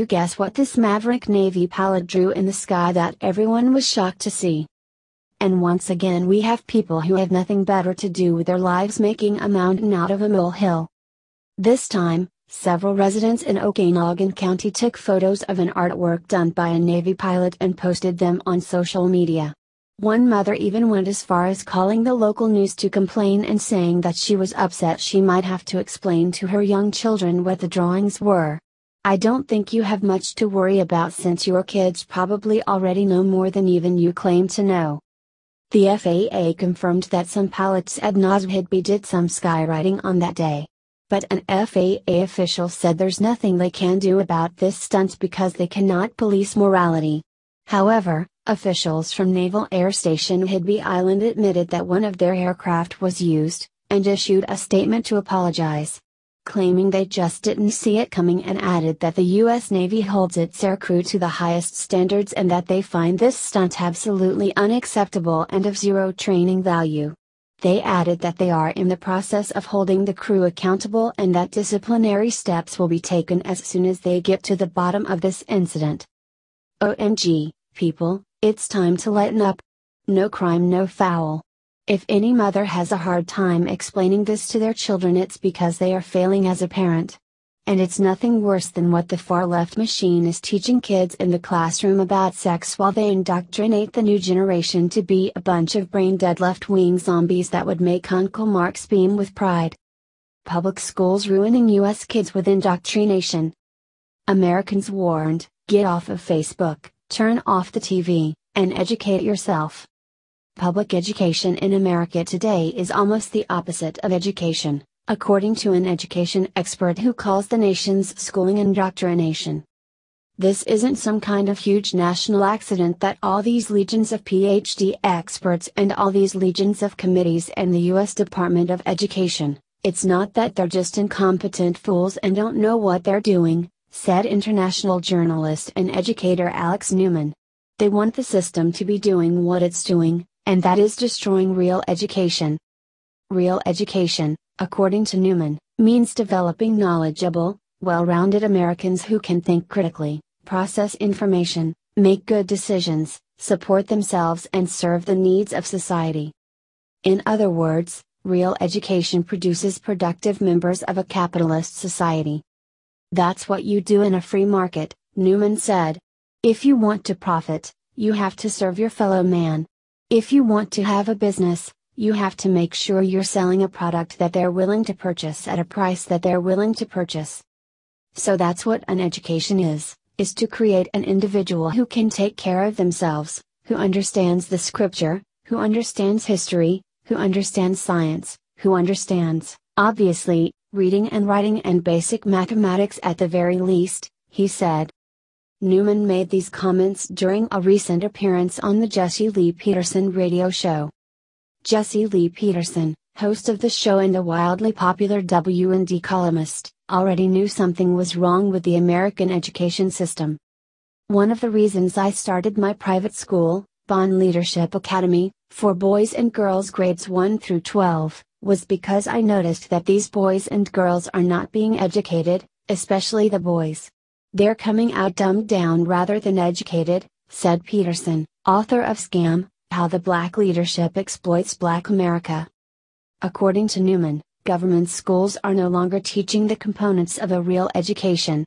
you guess what this maverick Navy pilot drew in the sky that everyone was shocked to see? And once again we have people who have nothing better to do with their lives making a mountain out of a molehill. This time, several residents in Okanogan County took photos of an artwork done by a Navy pilot and posted them on social media. One mother even went as far as calling the local news to complain and saying that she was upset she might have to explain to her young children what the drawings were. I don't think you have much to worry about since your kids probably already know more than even you claim to know. The FAA confirmed that some pilots at NAS Whidbey did some skywriting on that day. But an FAA official said there's nothing they can do about this stunt because they cannot police morality. However, Officials from Naval Air Station Whidbey Island admitted that one of their aircraft was used, and issued a statement to apologize. Claiming they just didn't see it coming and added that the U.S. Navy holds its aircrew to the highest standards and that they find this stunt absolutely unacceptable and of zero training value. They added that they are in the process of holding the crew accountable and that disciplinary steps will be taken as soon as they get to the bottom of this incident. OMG, people, it's time to lighten up. No crime, no foul. If any mother has a hard time explaining this to their children, it's because they are failing as a parent. And it's nothing worse than what the far left machine is teaching kids in the classroom about sex while they indoctrinate the new generation to be a bunch of brain dead left wing zombies that would make Uncle Marx beam with pride. Public schools ruining U.S. kids with indoctrination. Americans warned get off of Facebook turn off the TV, and educate yourself. Public education in America today is almost the opposite of education, according to an education expert who calls the nation's schooling indoctrination. This isn't some kind of huge national accident that all these legions of PhD experts and all these legions of committees and the U.S. Department of Education, it's not that they're just incompetent fools and don't know what they're doing, said international journalist and educator Alex Newman. They want the system to be doing what it's doing, and that is destroying real education. Real education, according to Newman, means developing knowledgeable, well rounded Americans who can think critically, process information, make good decisions, support themselves, and serve the needs of society. In other words, real education produces productive members of a capitalist society. That's what you do in a free market, Newman said. If you want to profit, you have to serve your fellow man. If you want to have a business, you have to make sure you're selling a product that they're willing to purchase at a price that they're willing to purchase. So that's what an education is, is to create an individual who can take care of themselves, who understands the scripture, who understands history, who understands science, who understands, obviously, reading and writing and basic mathematics at the very least, he said. Newman made these comments during a recent appearance on the Jesse Lee Peterson radio show. Jesse Lee Peterson, host of the show and a wildly popular WND columnist, already knew something was wrong with the American education system. One of the reasons I started my private school, Bond Leadership Academy, for boys and girls grades 1 through 12, was because I noticed that these boys and girls are not being educated, especially the boys. They're coming out dumbed down rather than educated, said Peterson, author of Scam How the Black Leadership Exploits Black America. According to Newman, government schools are no longer teaching the components of a real education.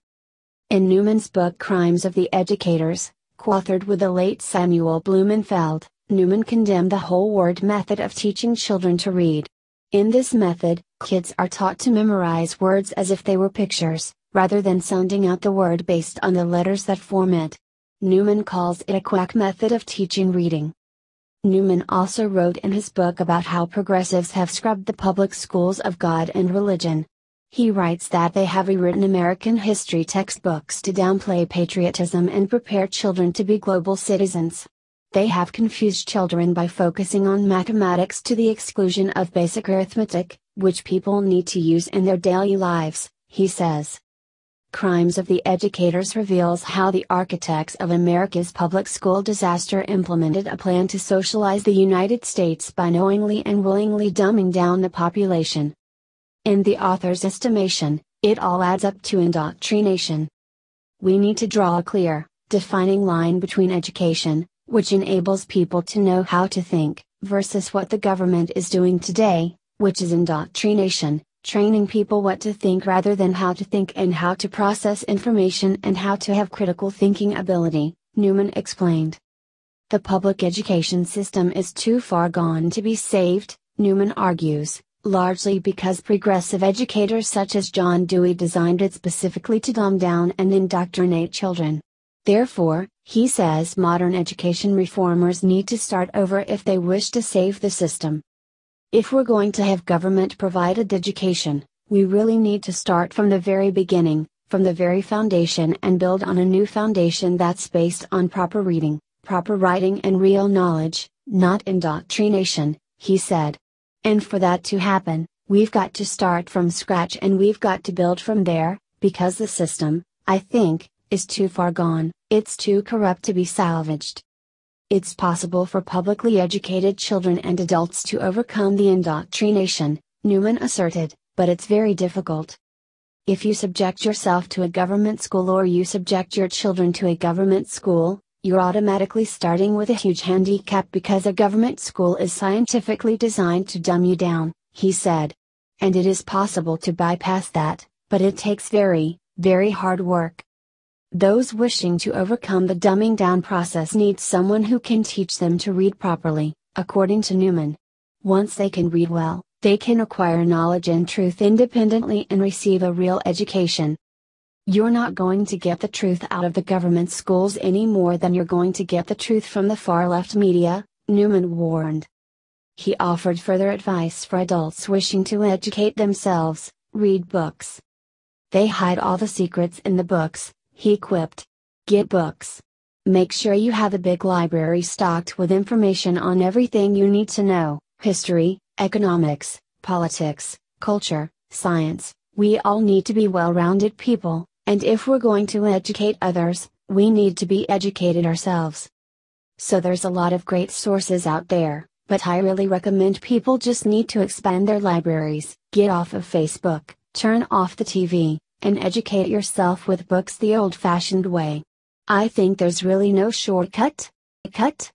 In Newman's book Crimes of the Educators, co authored with the late Samuel Blumenfeld, Newman condemned the whole word method of teaching children to read. In this method, kids are taught to memorize words as if they were pictures, rather than sounding out the word based on the letters that form it. Newman calls it a quack method of teaching reading. Newman also wrote in his book about how progressives have scrubbed the public schools of God and religion. He writes that they have rewritten American history textbooks to downplay patriotism and prepare children to be global citizens. They have confused children by focusing on mathematics to the exclusion of basic arithmetic, which people need to use in their daily lives, he says. Crimes of the Educators reveals how the architects of America's public school disaster implemented a plan to socialize the United States by knowingly and willingly dumbing down the population. In the author's estimation, it all adds up to indoctrination. we need to draw a clear, defining line between education, which enables people to know how to think, versus what the government is doing today, which is indoctrination, training people what to think rather than how to think and how to process information and how to have critical thinking ability, Newman explained. The public education system is too far gone to be saved, Newman argues, largely because progressive educators such as John Dewey designed it specifically to dumb down and indoctrinate children. Therefore, he says modern education reformers need to start over if they wish to save the system. If we're going to have government provided education, we really need to start from the very beginning, from the very foundation and build on a new foundation that's based on proper reading, proper writing and real knowledge, not indoctrination, he said. And for that to happen, we've got to start from scratch and we've got to build from there, because the system, I think, is too far gone, it's too corrupt to be salvaged. It's possible for publicly educated children and adults to overcome the indoctrination, Newman asserted, but it's very difficult. If you subject yourself to a government school or you subject your children to a government school, you're automatically starting with a huge handicap because a government school is scientifically designed to dumb you down, he said. And it is possible to bypass that, but it takes very, very hard work. Those wishing to overcome the dumbing down process need someone who can teach them to read properly, according to Newman. Once they can read well, they can acquire knowledge and truth independently and receive a real education. You're not going to get the truth out of the government schools any more than you're going to get the truth from the far left media, Newman warned. He offered further advice for adults wishing to educate themselves read books. They hide all the secrets in the books, he quipped. Get books. Make sure you have a big library stocked with information on everything you need to know history, economics, politics, culture, science. We all need to be well rounded people, and if we're going to educate others, we need to be educated ourselves. So there's a lot of great sources out there, but I really recommend people just need to expand their libraries, get off of Facebook, turn off the TV, and educate yourself with books the old fashioned way. I think there's really no shortcut. Cut?